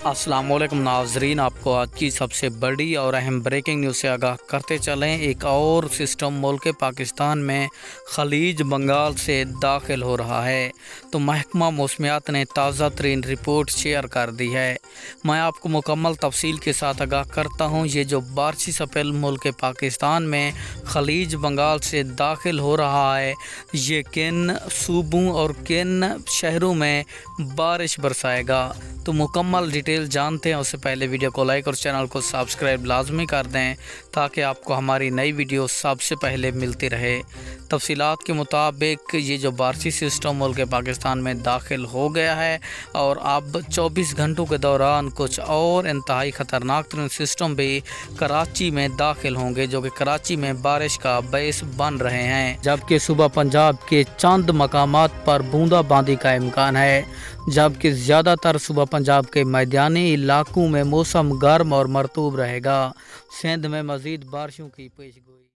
वालेकुम नाजरीन, आपको आज की सबसे बड़ी और अहम ब्रेकिंग न्यूज़ से आगाह करते चलें। एक और सिस्टम मुल्क पाकिस्तान में खलीज बंगाल से दाखिल हो रहा है। तो महकमा मौसमियात ने ताज़ा तरीन रिपोर्ट शेयर कर दी है। मैं आपको मुकम्मल तफसील के साथ आगाह करता हूँ। ये जो बारसी सपेल मुल्क पाकिस्तान में खलीज बंगाल से दाखिल हो रहा है, ये किन सूबों और किन शहरों में बारिश बरसाएगा? तो मुकम्मल डिटेल जानते हैं। उससे पहले वीडियो को लाइक और चैनल को सब्सक्राइब लाजमी कर दें ताकि आपको हमारी नई वीडियो सबसे पहले मिलती रहे। तफसीलात के मुताबिक ये जो बारसी सिस्टम मुल्क पाकिस्तान में दाखिल हो गया है और अब 24 घंटों के दौरान कुछ और इंतहाई ख़तरनाक तरीन सिस्टम भी कराची में दाखिल होंगे, जो कि कराची में बारिश का बेस बन रहे हैं। जबकि सुबह पंजाब के चंद मकाम पर बूंदाबांदी का इम्कान है। जबकि ज़्यादातर सुबह पंजाब के मैदानी इलाकों में मौसम गर्म और मरतूब रहेगा। सिंध में मज़ीद बारिशों की पेश गोई